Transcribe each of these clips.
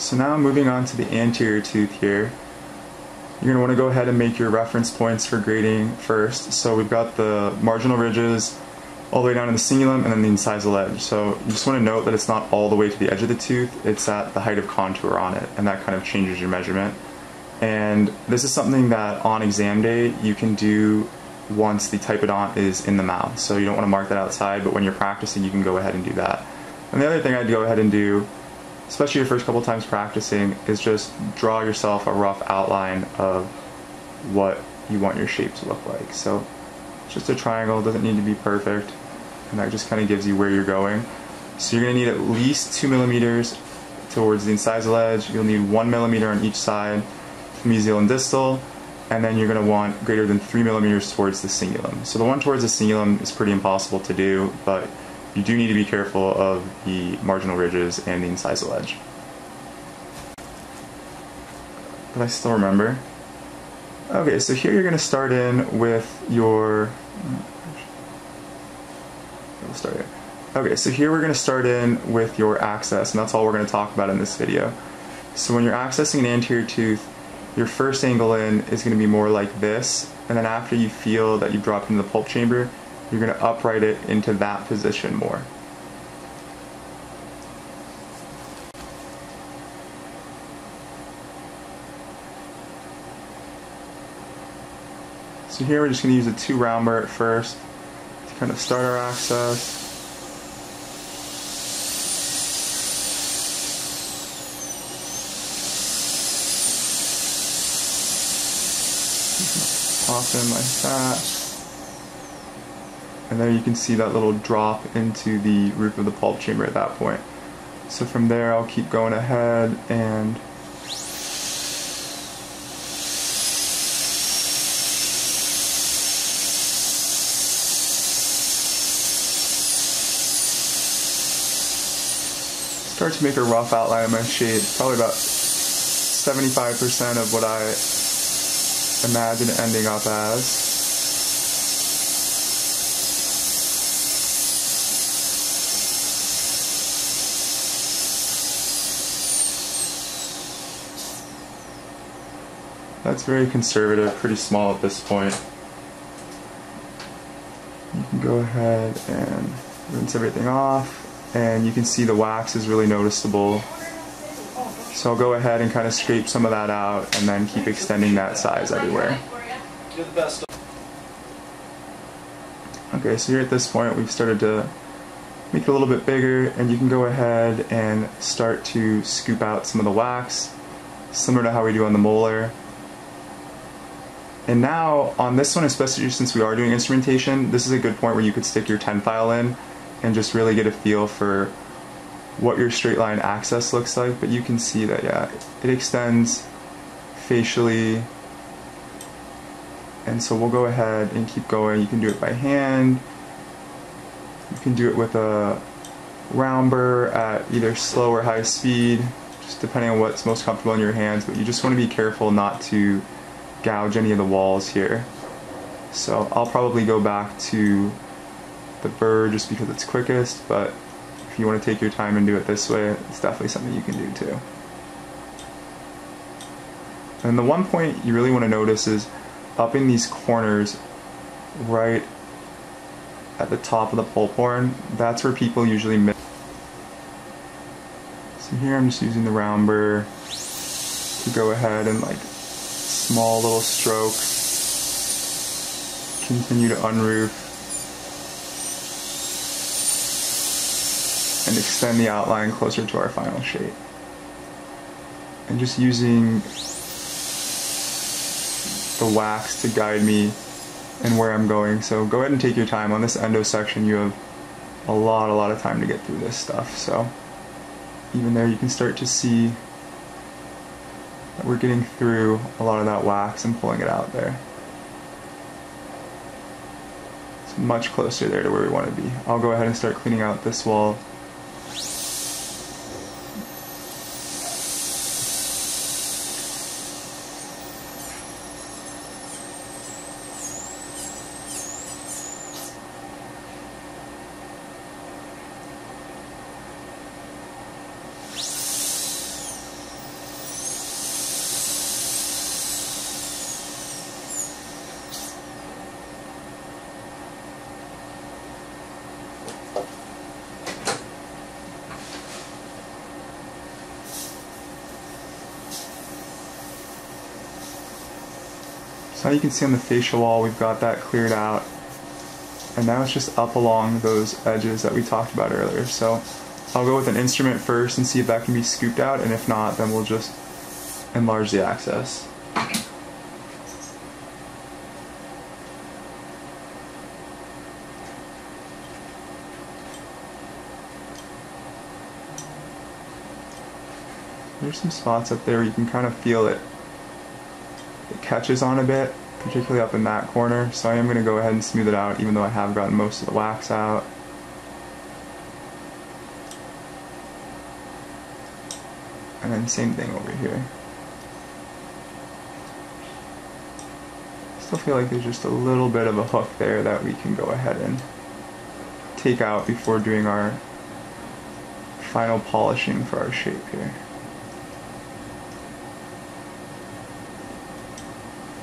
So now moving on to the anterior tooth here. You're going to want to go ahead and make your reference points for grading first. So we've got the marginal ridges all the way down to the cingulum and then the incisal edge. So you just want to note that it's not all the way to the edge of the tooth, it's at the height of contour on it, and that kind of changes your measurement. And this is something that on exam day you can do once the typodont is in the mouth. So you don't want to mark that outside, but when you're practicing you can go ahead and do that. And the other thing I'd go ahead and do especially your first couple times practicing, is just draw yourself a rough outline of what you want your shape to look like. So just a triangle, doesn't need to be perfect, and that just kind of gives you where you're going. So you're going to need at least two millimeters towards the incisal edge. You'll need one millimeter on each side, mesial and distal, and then you're going to want greater than three millimeters towards the cingulum. So the one towards the cingulum is pretty impossible to do, but you do need to be careful of the marginal ridges and the incisal edge. But I still remember. Okay, so here you're going to start in with your... We'll start here. Okay, so here we're going to start in with your access, and that's all we're going to talk about in this video. So when you're accessing an anterior tooth, your first angle in is going to be more like this, and then after you feel that you've dropped into the pulp chamber, you're going to upright it into that position more. So here we're just going to use a two round bur at first to kind of start our access. Pop in like that. And there you can see that little drop into the roof of the pulp chamber at that point. So from there I'll keep going ahead and start to make a rough outline of my shape, probably about 75% of what I imagine ending up as. That's very conservative, pretty small at this point. You can go ahead and rinse everything off and you can see the wax is really noticeable. So I'll go ahead and kind of scrape some of that out and then keep extending that size everywhere. Okay, so here at this point we've started to make it a little bit bigger and you can go ahead and start to scoop out some of the wax, similar to how we do on the molar. And now on this one, especially since we are doing instrumentation, this is a good point where you could stick your 10 file in and just really get a feel for what your straight line access looks like. But you can see that, yeah, it extends facially. And so we'll go ahead and keep going. You can do it by hand. You can do it with a round bur at either slow or high speed, just depending on what's most comfortable in your hands. But you just want to be careful not to gouge any of the walls here. So I'll probably go back to the bur just because it's quickest, but if you want to take your time and do it this way, it's definitely something you can do too. And the one point you really want to notice is up in these corners, right at the top of the pulp horn, that's where people usually miss. So here I'm just using the round bur to go ahead and like small little strokes. Continue to unroof. And extend the outline closer to our final shape. And just using the wax to guide me and where I'm going. So go ahead and take your time. On this endo section you have a lot, a lot of time to get through this stuff. So even there you can start to see we're getting through a lot of that wax and pulling it out there. It's much closer there to where we want to be. I'll go ahead and start cleaning out this wall So now you can see on the facial wall we've got that cleared out. And now it's just up along those edges that we talked about earlier. So I'll go with an instrument first and see if that can be scooped out, and if not, then we'll just enlarge the access. There's some spots up there you can kind of feel it. It catches on a bit, particularly up in that corner, so I am going to go ahead and smooth it out even though I have gotten most of the wax out. And then same thing over here. Still feel like there's just a little bit of a hook there that we can go ahead and take out before doing our final polishing for our shape here.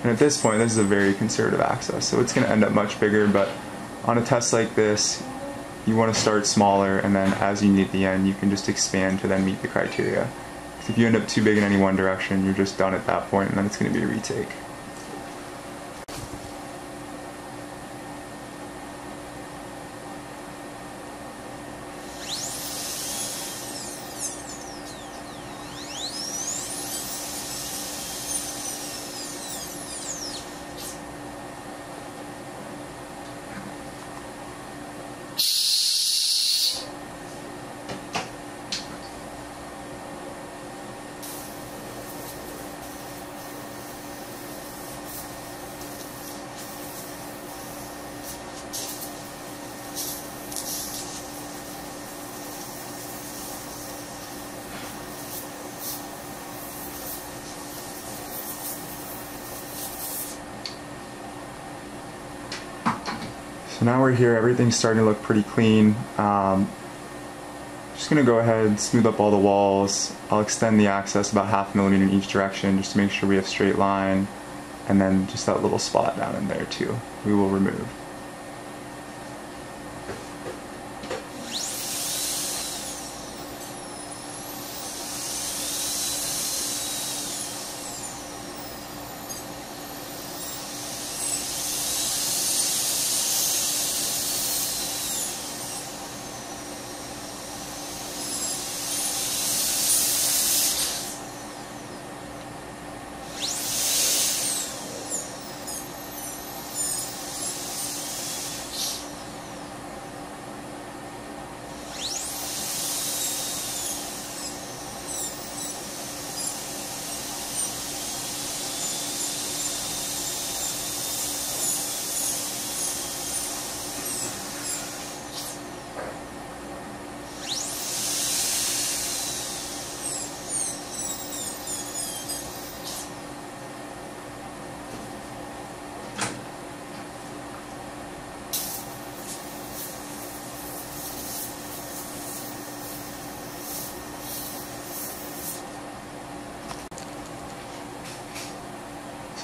And at this point, this is a very conservative access, so it's going to end up much bigger, but on a test like this, you want to start smaller, and then as you need the end, you can just expand to then meet the criteria. If you end up too big in any one direction, you're just done at that point, and then it's going to be a retake. Shh. So now we're here, everything's starting to look pretty clean. Um, just gonna go ahead and smooth up all the walls. I'll extend the access about half a millimeter in each direction just to make sure we have straight line. And then just that little spot down in there too, we will remove.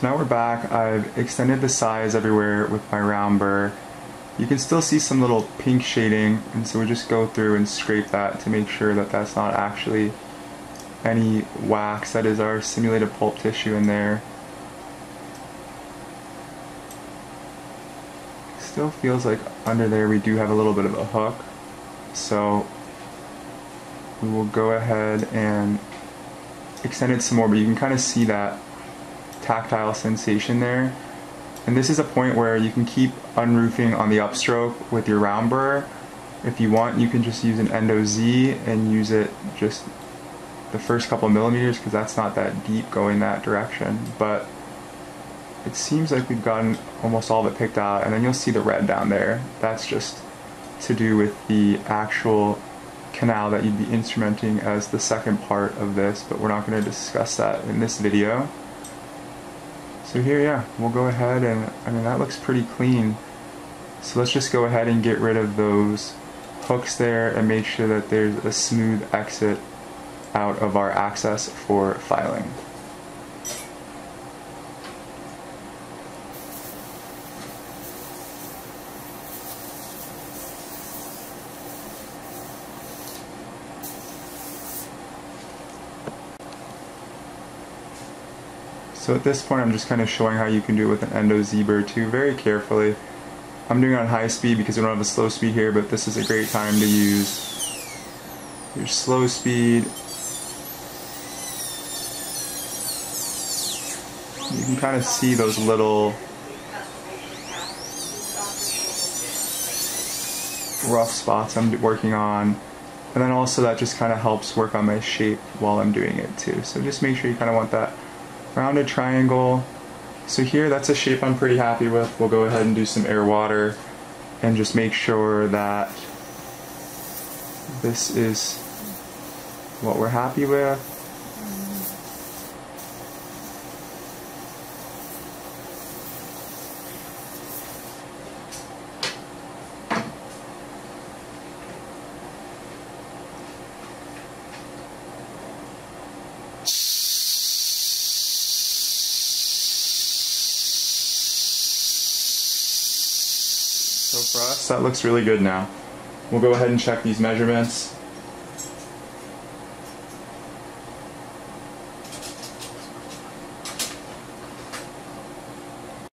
Now we're back. I've extended the size everywhere with my round bur. You can still see some little pink shading, and so we just go through and scrape that to make sure that that's not actually any wax. That is our simulated pulp tissue in there. Still feels like under there we do have a little bit of a hook. So we will go ahead and extend it some more, but you can kind of see that tactile sensation there. And this is a point where you can keep unroofing on the upstroke with your round bur. If you want, you can just use an Endo Z and use it just the first couple millimeters because that's not that deep going that direction. But it seems like we've gotten almost all of it picked out. And then you'll see the red down there. That's just to do with the actual canal that you'd be instrumenting as the second part of this, but we're not going to discuss that in this video. So here, yeah, we'll go ahead and, I mean, that looks pretty clean. So let's just go ahead and get rid of those hooks there and make sure that there's a smooth exit out of our access for filing. So at this point I'm just kind of showing how you can do it with an Endo Z bur too, very carefully. I'm doing it on high speed because we don't have a slow speed here, but this is a great time to use your slow speed. You can kind of see those little rough spots I'm working on. And then also that just kind of helps work on my shape while I'm doing it too. So just make sure you kind of want that rounded triangle. So here, that's a shape I'm pretty happy with. We'll go ahead and do some air water and just make sure that this is what we're happy with. So us, that looks really good now. We'll go ahead and check these measurements.